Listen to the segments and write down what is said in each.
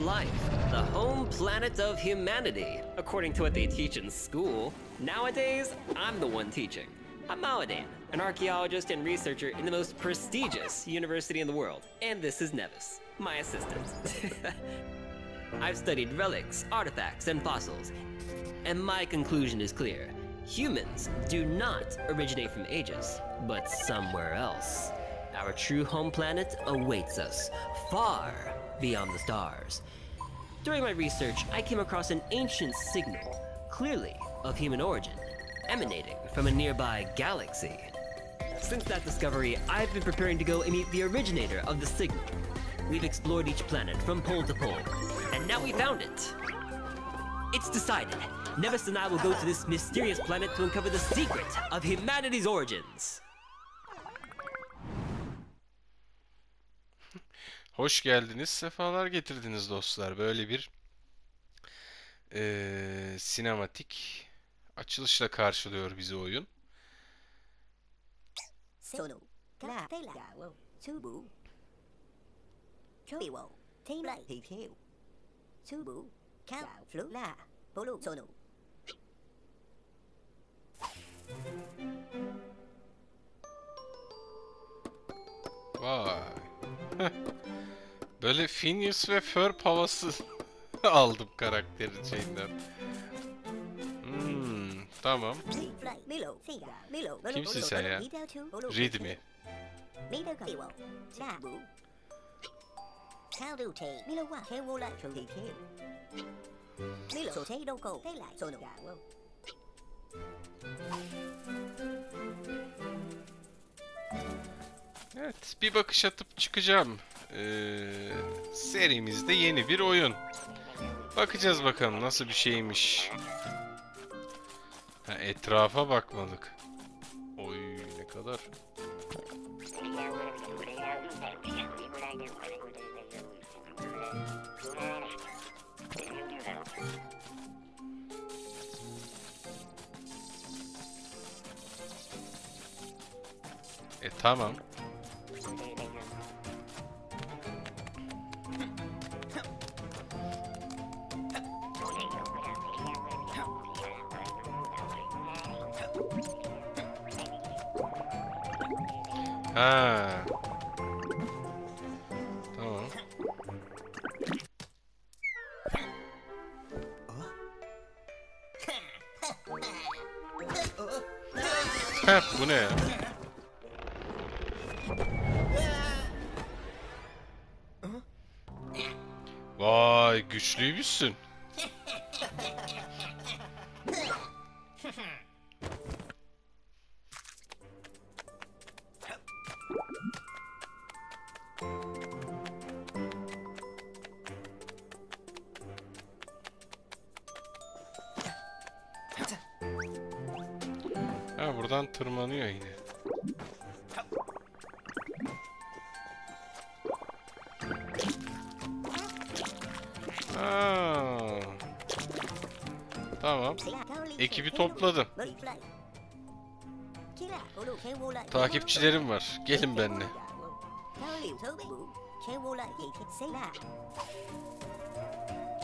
life, the home planet of humanity, according to what they teach in school. Nowadays, I'm the one teaching. I'm Maladane, an archaeologist and researcher in the most prestigious university in the world. And this is Nevis, my assistant. I've studied relics, artifacts, and fossils, and my conclusion is clear. Humans do not originate from Aegis, but somewhere else. Our true home planet awaits us, far beyond the stars. During my research, I came across an ancient signal, clearly of human origin, emanating from a nearby galaxy. Since that discovery, I've been preparing to go and meet the originator of the signal. We've explored each planet from pole to pole, and now we found it. It's decided. Nevis and I will go to this mysterious planet to uncover the secret of humanity's origins. Hoş geldiniz, sefalar getirdiniz dostlar. Böyle bir eee, sinematik açılışla karşılıyor bizi oyun. Vay. Böyle Phineas ve Ferb havası aldım karakterin şeyinden. Hmm, tamam. Kimsin sen ya? Read me. Evet, bir bakış atıp çıkacağım. Ee, serimizde yeni bir oyun. Bakacağız bakalım nasıl bir şeymiş. Ha, etrafa bakmalık. Oy ne kadar. E tamam. Ha. Tamam. Heh, bu ne ya? Vay güçlüymüşsün. Buradan tırmanıyor yine. Ha. Tamam. Ekibi topladım. Takipçilerim var. Gelin benimle.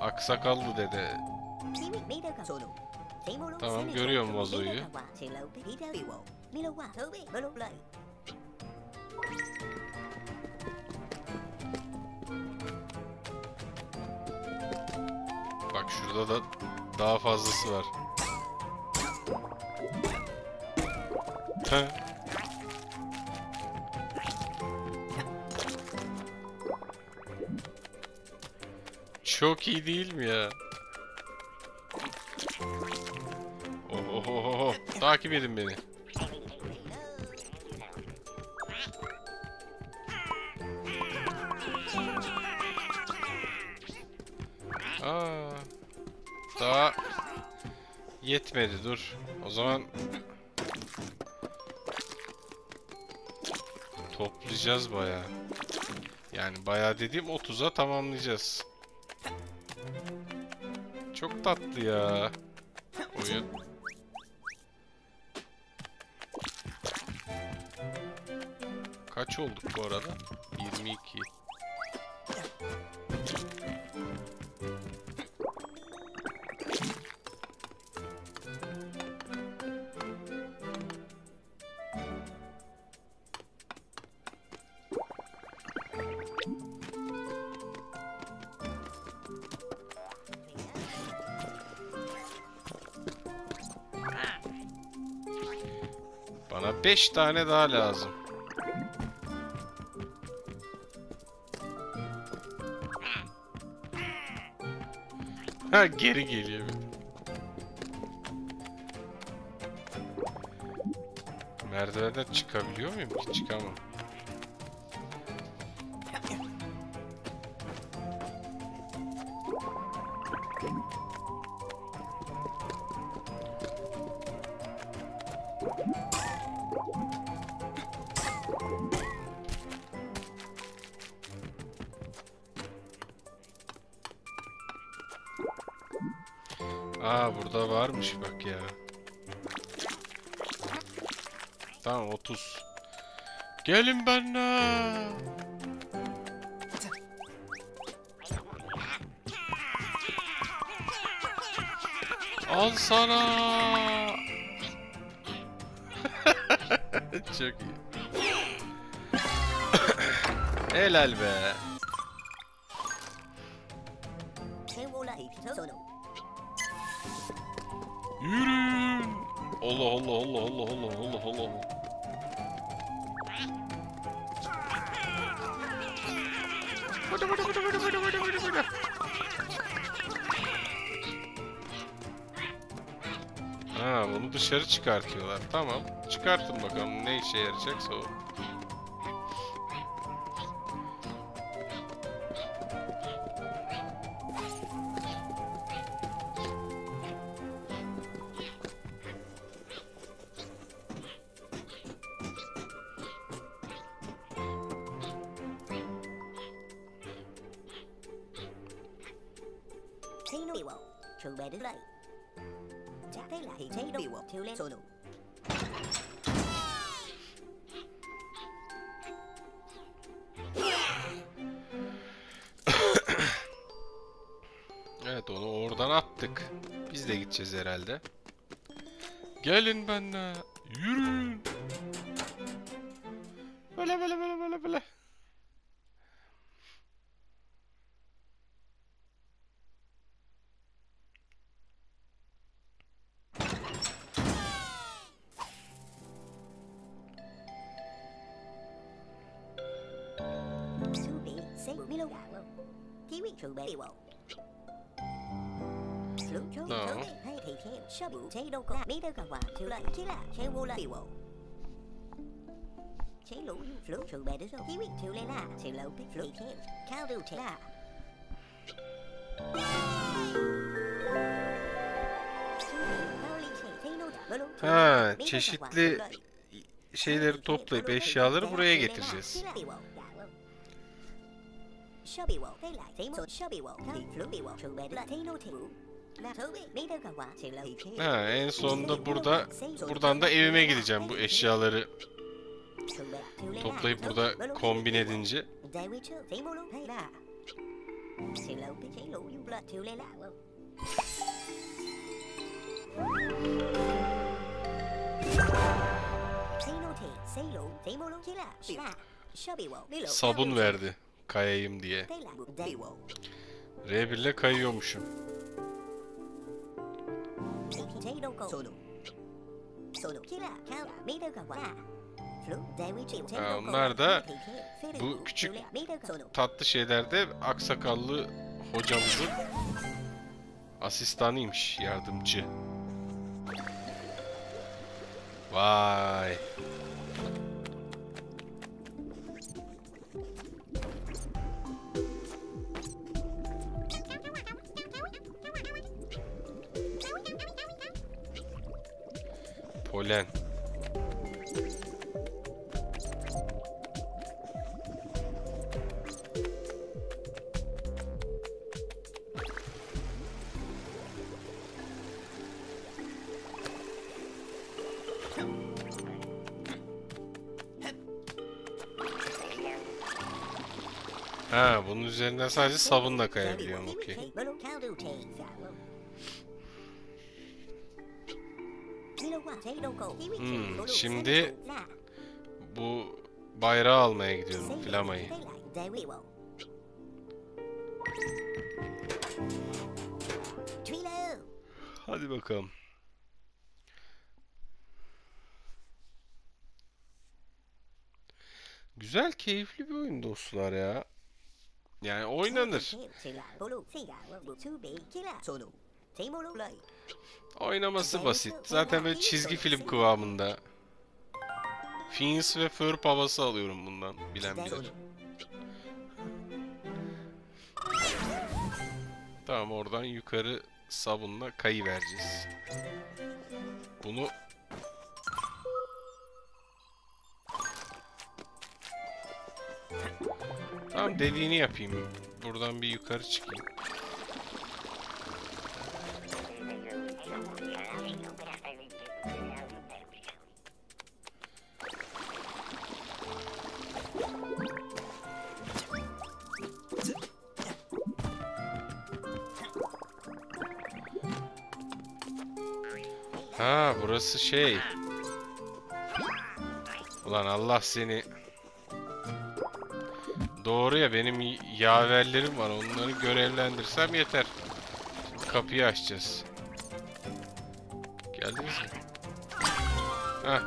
Aksakallı dede. Tamam, görüyorum vazoyu. Bak şurada da daha fazlası var. Heh. Çok iyi değil mi ya? Takip edin beni. Aa, daha yetmedi dur. O zaman toplayacağız bayağı. Yani bayağı dediğim 30'a tamamlayacağız. Çok tatlı ya. Oyun. olduk bu arada? 22. Bana 5 tane daha lazım. Geri geliyor. Merdivenden çıkabiliyor muyum ki? Çıkamam. Burada varmış bak ya. Tamam 30. Gelin benimle. Al sana. Çok iyi. Helal be. Yürüyün. Allah Allah Allah Allah Allah Allah Allah Allah. Bıdı bıdı bıdı bıdı bıdı bıdı bıdı. Ha bunu dışarı çıkartıyorlar. Tamam. Çıkartın bakalım ne işe yarayacaksa o. Theo lên Sono. Evet onu oradan attık. Biz de gideceğiz herhalde. Gelin benimle. Yürüyün. No. chế lũ lũ chuẩn bị đến rồi chỉ bị thiếu lên là chỉ lũ Ha çeşitli şeyleri toplayıp eşyaları buraya getireceğiz. 设备网飞来贼魔设备网让 Flumbi 网成为了 Tino Team. Ha, en sonunda burada buradan da evime gideceğim bu eşyaları toplayıp burada kombin edince. Sabun verdi kayayım diye. R1 ile kayıyormuşum. Ha, onlar da bu küçük Tatlı şeylerde aksakallı hocamızın asistanıymış, yardımcı. Vay. Polen. Ha, bunun üzerinden sadece sabunla kayabiliyorum. Okey. Hmm, şimdi bu bayrağı almaya gidiyorum, flamayı. Hadi bakalım. Güzel, keyifli bir oyun dostlar ya. Yani oynanır. Oynaması basit. Zaten böyle çizgi film kıvamında. Fins ve Ferb havası alıyorum bundan. Bilen bilir. Tamam oradan yukarı sabunla kayı vereceğiz. Bunu Tamam dediğini yapayım. Buradan bir yukarı çıkayım. Ha burası şey. Ulan Allah seni. Doğru ya benim yaverlerim var. Onları görevlendirsem yeter. Kapıyı açacağız. Geldiniz mi? Hah.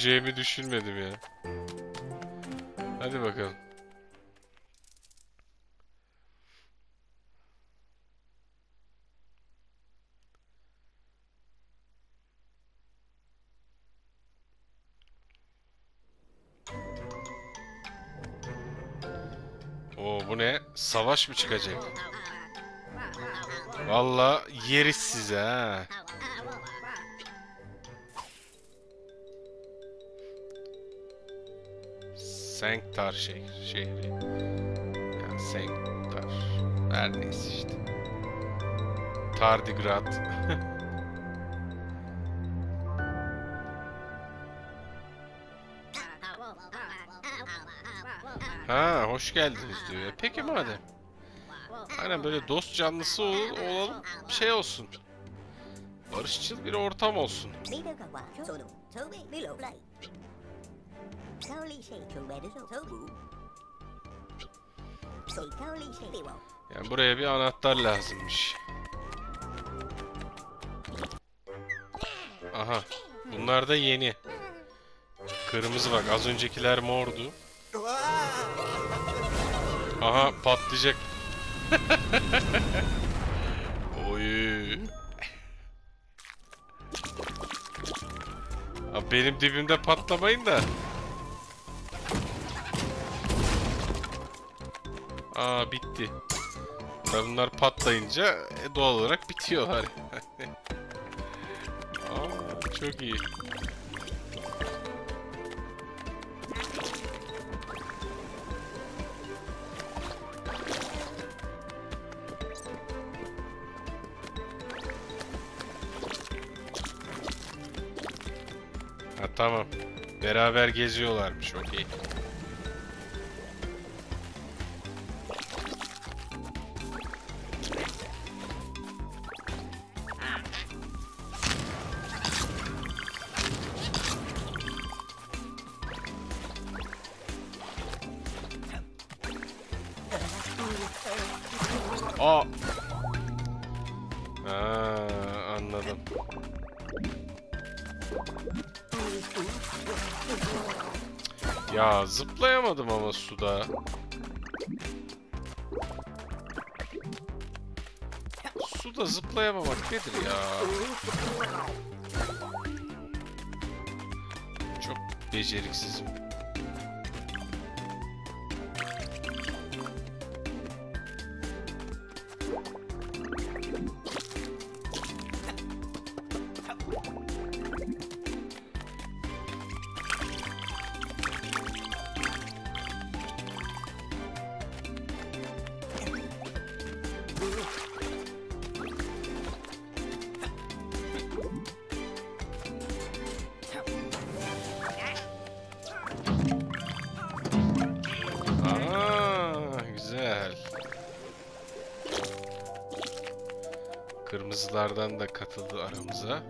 Öleceğimi düşünmedim ya. Hadi bakalım. Oo bu ne? Savaş mı çıkacak? Valla yeriz size ha. Senktar şehri. şehri. Yani Senktar. Her neyse işte. Tardigrad. ha hoş geldiniz diyor. ya. Peki madem. Aynen böyle dost canlısı ol- olalım. Şey olsun. Barışçıl bir ortam olsun. Yani buraya bir anahtar lazımmış. Aha. Bunlar da yeni. Kırmızı bak. Az öncekiler mordu. Aha patlayacak. Oy. Benim dibimde patlamayın da. Aa bitti. Bunlar patlayınca e, doğal olarak bitiyorlar. Aa, çok iyi. Ha tamam. Beraber geziyorlarmış okey. Aa. Ha, anladım. Ya zıplayamadım ama suda. Suda zıplayamamak nedir ya? Çok beceriksizim. katıldı aramıza.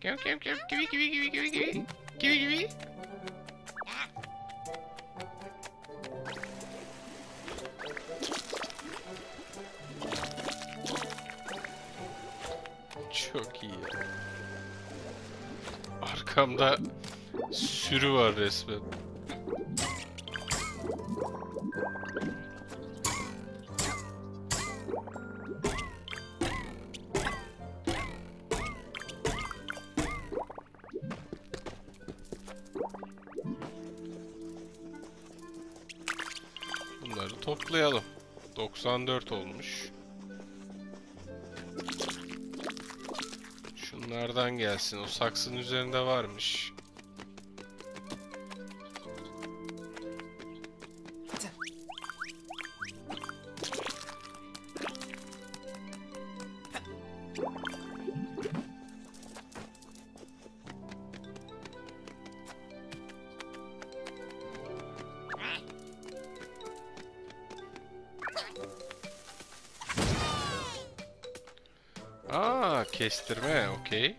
Kim kim kim gibi gibi gibi gibi gibi gibi gibi Çok iyi ya. Arkamda sürü var resmen. Toplayalım. 94 olmuş. Şunlardan gelsin. O saksının üzerinde varmış. Aa, kestirme, okey.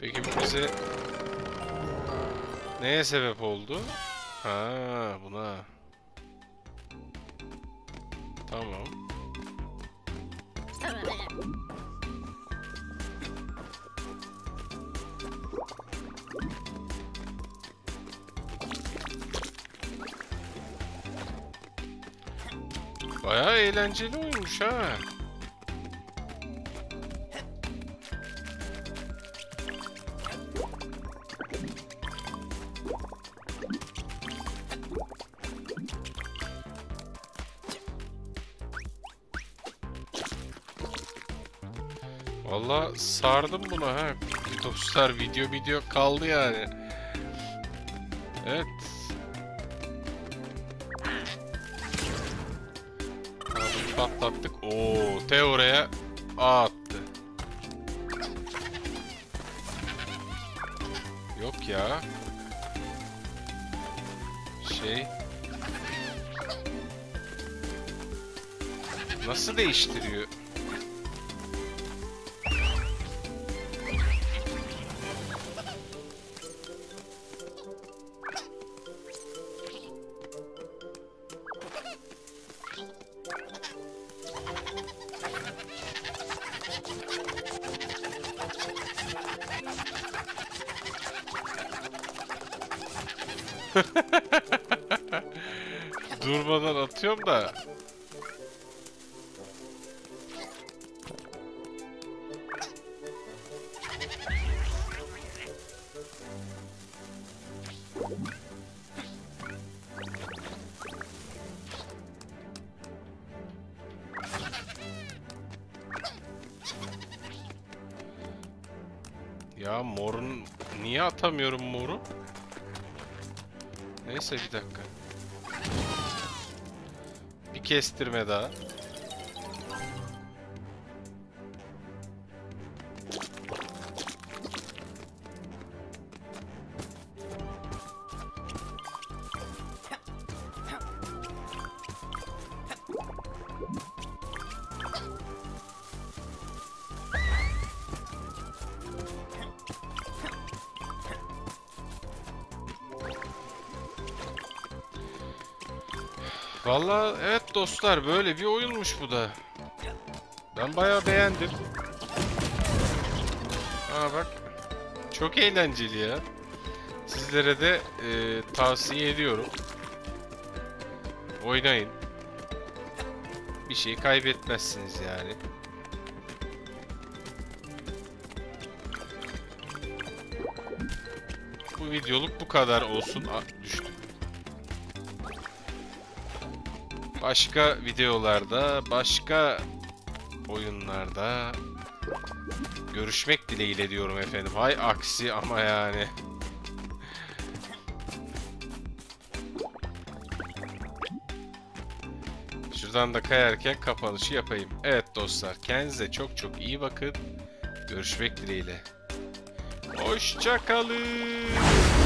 Peki bu bize neye sebep oldu? Ha, buna. Bayağı eğlenceli oyunmuş ha. Valla sardım buna ha. Dostlar video video kaldı yani. Şey. Nasıl değiştiriyor? Ya morun niye atamıyorum moru? Neyse bir dakika. Bir kestirme daha. Valla evet dostlar böyle bir oyunmuş bu da. Ben bayağı beğendim. Aa bak. Çok eğlenceli ya. Sizlere de e, tavsiye ediyorum. Oynayın. Bir şey kaybetmezsiniz yani. Bu videoluk bu kadar olsun. Aa, Başka videolarda, başka oyunlarda görüşmek dileğiyle diyorum efendim. Hay aksi ama yani. Şu Şuradan da kayarken kapanışı yapayım. Evet dostlar kendinize çok çok iyi bakın. Görüşmek dileğiyle. Hoşçakalın.